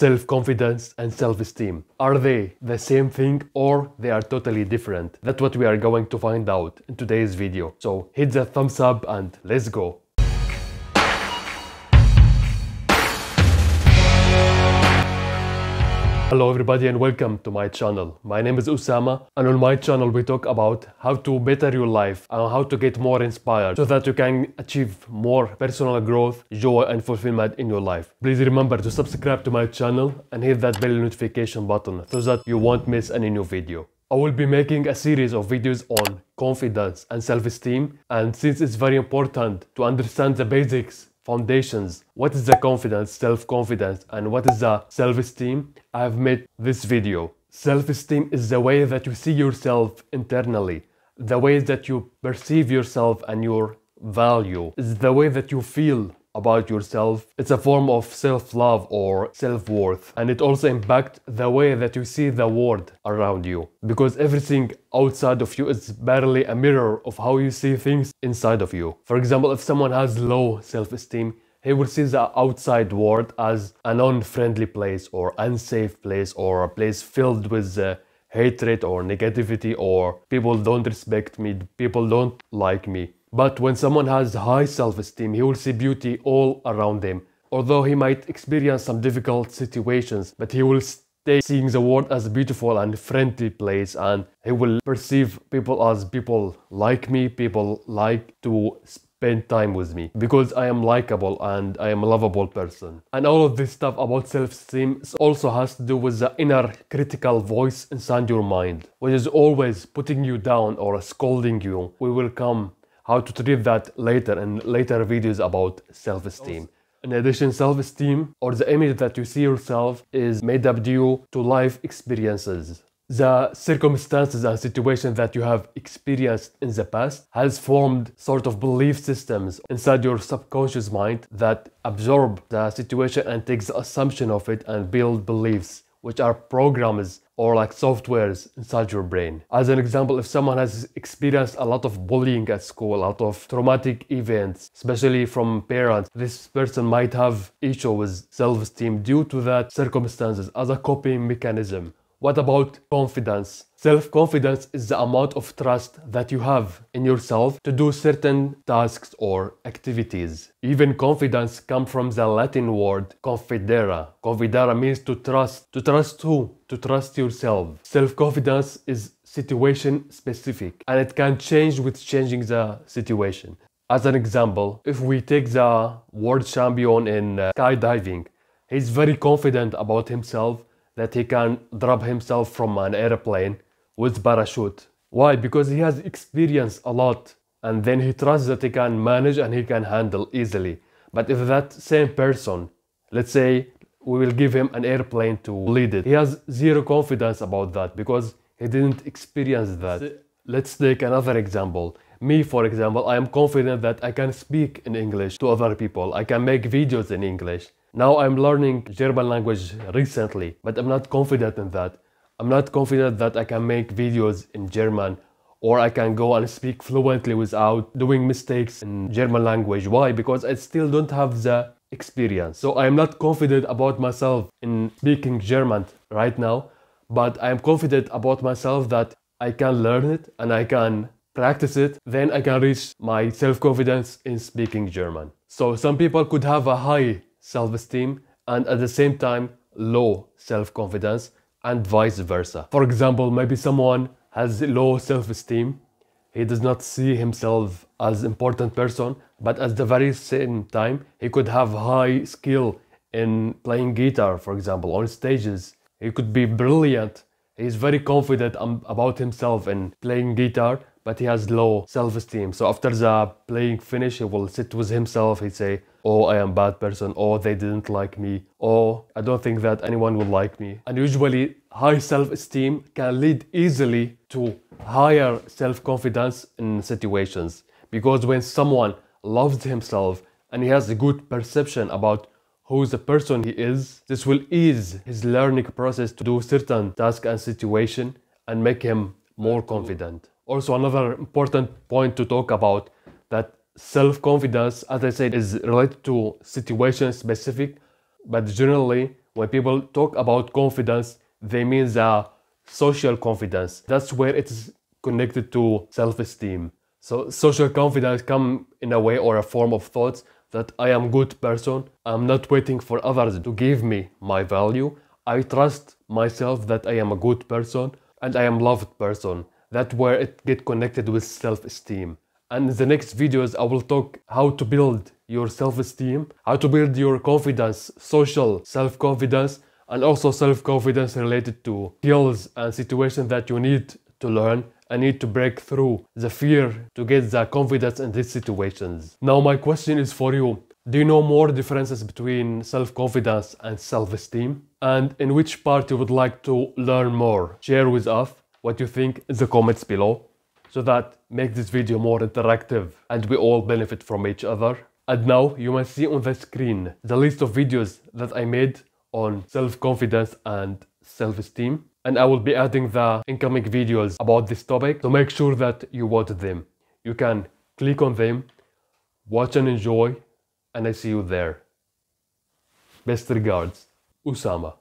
Self-confidence and self-esteem. Are they the same thing or they are totally different? That's what we are going to find out in today's video. So hit the thumbs up and let's go. Hello everybody and welcome to my channel. My name is Usama and on my channel we talk about how to better your life and how to get more inspired so that you can achieve more personal growth, joy and fulfillment in your life. Please remember to subscribe to my channel and hit that bell notification button so that you won't miss any new video. I will be making a series of videos on confidence and self-esteem and since it's very important to understand the basics foundations. What is the confidence, self-confidence, and what is the self-esteem? I have made this video. Self-esteem is the way that you see yourself internally, the way that you perceive yourself and your value. It's the way that you feel about yourself. It's a form of self-love or self-worth. And it also impacts the way that you see the world around you. Because everything outside of you is barely a mirror of how you see things inside of you. For example, if someone has low self-esteem, he will see the outside world as an unfriendly place or unsafe place or a place filled with uh, hatred or negativity or people don't respect me, people don't like me. But when someone has high self-esteem, he will see beauty all around him. Although he might experience some difficult situations, but he will stay seeing the world as a beautiful and friendly place and he will perceive people as people like me, people like to spend time with me because I am likable and I am a lovable person. And all of this stuff about self-esteem also has to do with the inner critical voice inside your mind, which is always putting you down or scolding you. We will come how to treat that later in later videos about self-esteem. In addition, self-esteem or the image that you see yourself is made up due to life experiences. The circumstances and situations that you have experienced in the past has formed sort of belief systems inside your subconscious mind that absorb the situation and takes the assumption of it and build beliefs which are programs or like softwares inside your brain. As an example, if someone has experienced a lot of bullying at school, a lot of traumatic events, especially from parents, this person might have issue with self-esteem due to that circumstances as a coping mechanism. What about confidence? Self-confidence is the amount of trust that you have in yourself to do certain tasks or activities. Even confidence comes from the Latin word confidere. Confidere means to trust. To trust who? To trust yourself. Self-confidence is situation specific and it can change with changing the situation. As an example, if we take the world champion in uh, skydiving, he's very confident about himself that he can drop himself from an airplane with parachute. Why? Because he has experienced a lot and then he trusts that he can manage and he can handle easily. But if that same person, let's say we will give him an airplane to lead it, he has zero confidence about that because he didn't experience that. Let's take another example. Me, for example, I am confident that I can speak in English to other people. I can make videos in English. Now I'm learning German language recently, but I'm not confident in that. I'm not confident that I can make videos in German or I can go and speak fluently without doing mistakes in German language. Why? Because I still don't have the experience. So I'm not confident about myself in speaking German right now, but I'm confident about myself that I can learn it and I can practice it, then I can reach my self-confidence in speaking German. So some people could have a high self-esteem and at the same time low self-confidence and vice versa. For example, maybe someone has low self-esteem, he does not see himself as important person, but at the very same time, he could have high skill in playing guitar, for example, on stages. He could be brilliant. He's very confident about himself in playing guitar, but he has low self-esteem. So after the playing finish, he will sit with himself. He'd say, oh, I am bad person, or they didn't like me, or I don't think that anyone will like me. And usually high self-esteem can lead easily to higher self-confidence in situations. Because when someone loves himself and he has a good perception about who the person he is, this will ease his learning process to do certain task and situation and make him more confident. Also, another important point to talk about that self-confidence, as I said, is related to situation specific, but generally, when people talk about confidence, they mean the social confidence. That's where it is connected to self-esteem. So social confidence come in a way or a form of thoughts that I am good person. I'm not waiting for others to give me my value. I trust myself that I am a good person and I am loved person. That's where it get connected with self-esteem. And in the next videos, I will talk how to build your self-esteem, how to build your confidence, social self-confidence, and also self-confidence related to skills and situations that you need to learn and need to break through the fear to get the confidence in these situations. Now my question is for you. Do you know more differences between self-confidence and self-esteem? And in which part you would like to learn more? Share with us what you think in the comments below so that makes this video more interactive and we all benefit from each other. And now you must see on the screen the list of videos that I made on self-confidence and self-esteem. And I will be adding the incoming videos about this topic, so make sure that you watch them. You can click on them, watch and enjoy, and I see you there. Best regards, Usama.